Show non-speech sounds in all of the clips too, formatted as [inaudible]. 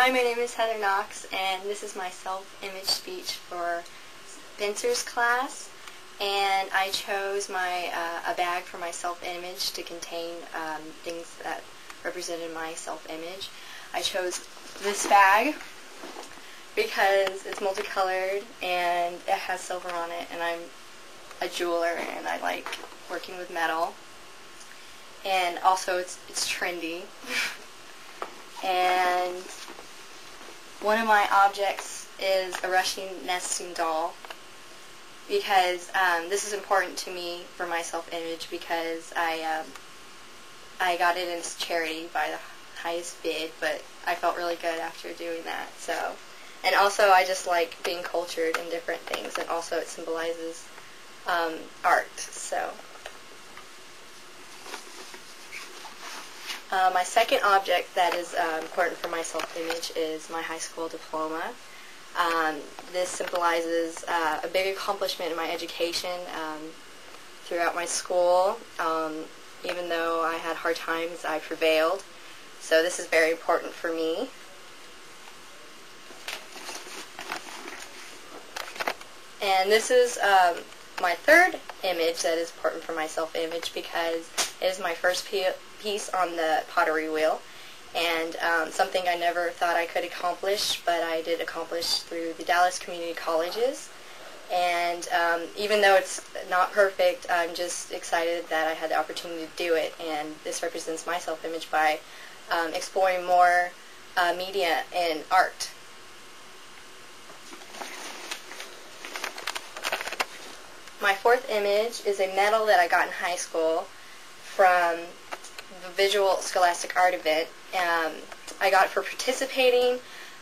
Hi, my name is Heather Knox, and this is my self-image speech for Spencer's class. And I chose my uh, a bag for my self-image to contain um, things that represented my self-image. I chose this bag because it's multicolored and it has silver on it, and I'm a jeweler and I like working with metal. And also, it's it's trendy. [laughs] and one of my objects is a Russian nesting doll because um, this is important to me for my self-image because I um, I got it as charity by the highest bid, but I felt really good after doing that. So, and also I just like being cultured in different things, and also it symbolizes um, art. So. Uh, my second object that is uh, important for my self-image is my high school diploma. Um, this symbolizes uh, a big accomplishment in my education um, throughout my school. Um, even though I had hard times, I prevailed. So this is very important for me. And this is um, my third image that is important for my self-image because it is my first piece on the pottery wheel and um, something I never thought I could accomplish, but I did accomplish through the Dallas Community Colleges. And um, even though it's not perfect, I'm just excited that I had the opportunity to do it. And this represents my self-image by um, exploring more uh, media and art. My fourth image is a medal that I got in high school from the Visual Scholastic Art event. Um, I got it for participating,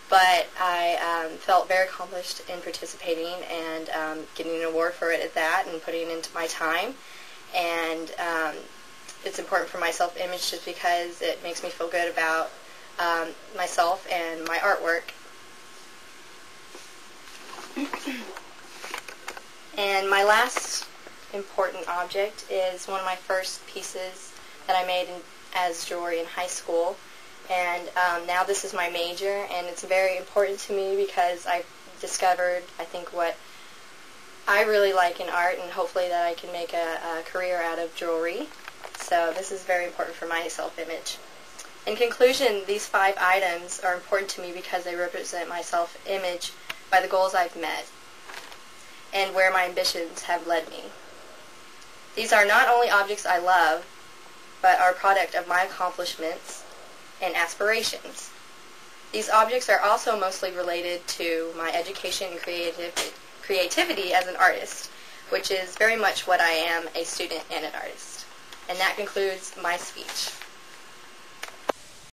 but I um, felt very accomplished in participating and um, getting an award for it at that and putting it into my time. And um, it's important for my self-image just because it makes me feel good about um, myself and my artwork. [clears throat] And my last important object is one of my first pieces that I made in, as jewelry in high school. And um, now this is my major, and it's very important to me because I've discovered, I think, what I really like in art, and hopefully that I can make a, a career out of jewelry. So this is very important for my self-image. In conclusion, these five items are important to me because they represent my self-image by the goals I've met and where my ambitions have led me. These are not only objects I love, but are a product of my accomplishments and aspirations. These objects are also mostly related to my education and creativ- creativity as an artist, which is very much what I am, a student and an artist. And that concludes my speech.